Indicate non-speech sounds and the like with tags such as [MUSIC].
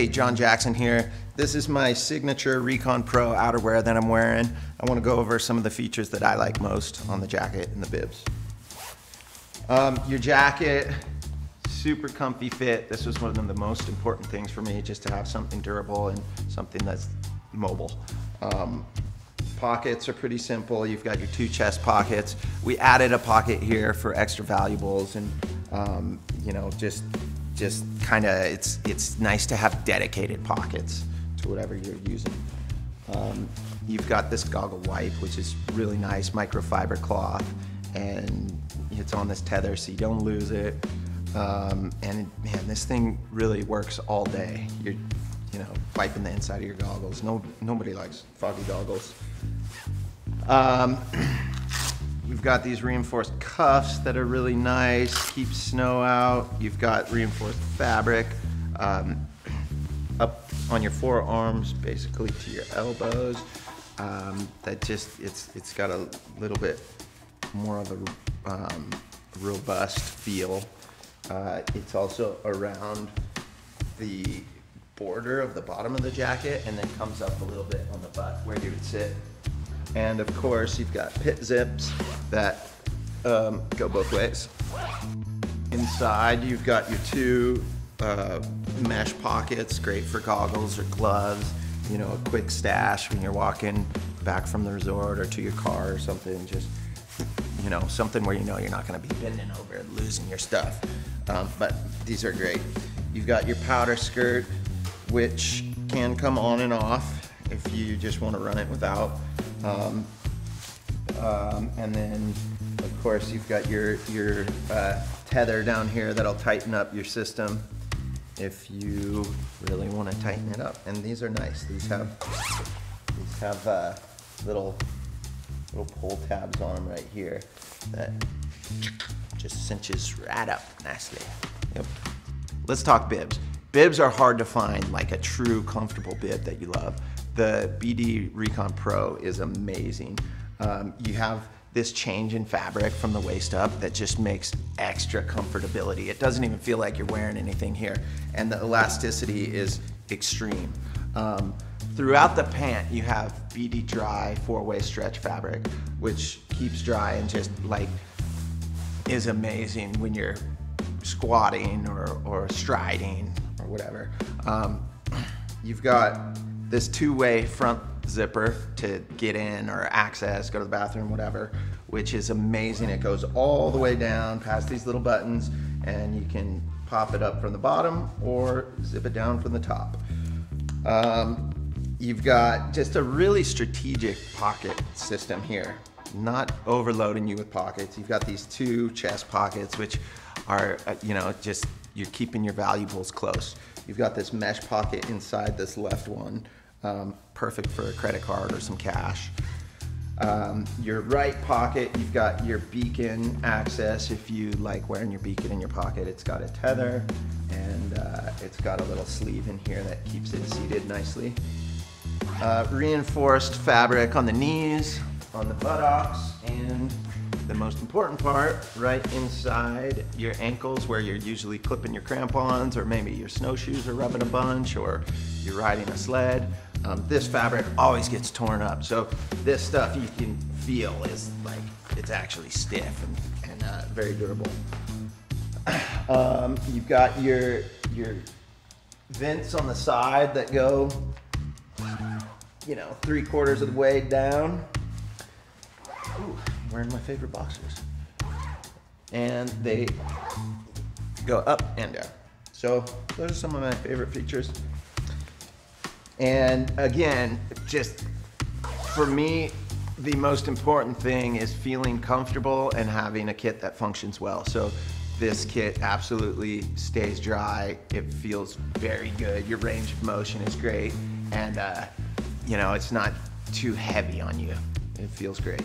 Hey, John Jackson here. This is my signature Recon Pro outerwear that I'm wearing. I want to go over some of the features that I like most on the jacket and the bibs. Um, your jacket, super comfy fit. This was one of the most important things for me, just to have something durable and something that's mobile. Um, pockets are pretty simple. You've got your two chest pockets. We added a pocket here for extra valuables and um, you know, just just kind of it's it's nice to have dedicated pockets to whatever you're using. Um, you've got this goggle wipe, which is really nice, microfiber cloth, and it's on this tether so you don't lose it. Um, and man, this thing really works all day. You're, you know, wiping the inside of your goggles. No, nobody likes foggy goggles. Um, [CLEARS THROAT] We've got these reinforced cuffs that are really nice, keep snow out. You've got reinforced fabric um, up on your forearms, basically to your elbows. Um, that just, it's, it's got a little bit more of a um, robust feel. Uh, it's also around the border of the bottom of the jacket and then comes up a little bit on the butt where you would sit. And of course, you've got pit zips that um, go both ways. Inside, you've got your two uh, mesh pockets, great for goggles or gloves. You know, a quick stash when you're walking back from the resort or to your car or something. Just, you know, something where you know you're not going to be bending over and losing your stuff. Um, but these are great. You've got your powder skirt, which can come on and off if you just want to run it without. Um, um, and then, of course, you've got your, your uh, tether down here that'll tighten up your system if you really want to tighten it up. And these are nice. These have, these have uh, little, little pull tabs on them right here that just cinches right up nicely. Yep. Let's talk bibs. Bibs are hard to find like a true comfortable bib that you love. The BD Recon Pro is amazing. Um, you have this change in fabric from the waist up that just makes extra comfortability. It doesn't even feel like you're wearing anything here. And the elasticity is extreme. Um, throughout the pant, you have BD Dry four-way stretch fabric, which keeps dry and just like is amazing when you're squatting or, or striding or whatever. Um, you've got this two-way front zipper to get in or access, go to the bathroom, whatever, which is amazing. It goes all the way down past these little buttons and you can pop it up from the bottom or zip it down from the top. Um, you've got just a really strategic pocket system here, not overloading you with pockets. You've got these two chest pockets, which are, uh, you know, just you're keeping your valuables close. You've got this mesh pocket inside this left one, um, perfect for a credit card or some cash. Um, your right pocket, you've got your beacon access if you like wearing your beacon in your pocket. It's got a tether and uh, it's got a little sleeve in here that keeps it seated nicely. Uh, reinforced fabric on the knees, on the buttocks, and the most important part, right inside your ankles where you're usually clipping your crampons or maybe your snowshoes are rubbing a bunch or you're riding a sled. Um, this fabric always gets torn up. So this stuff you can feel is like, it's actually stiff and, and uh, very durable. [CLEARS THROAT] Um, you've got your, your vents on the side that go, you know, three quarters of the way down. Ooh wearing my favorite boxers. And they go up and down. So those are some of my favorite features. And again, just for me, the most important thing is feeling comfortable and having a kit that functions well. So this kit absolutely stays dry. It feels very good. Your range of motion is great. And uh, you know, it's not too heavy on you. It feels great.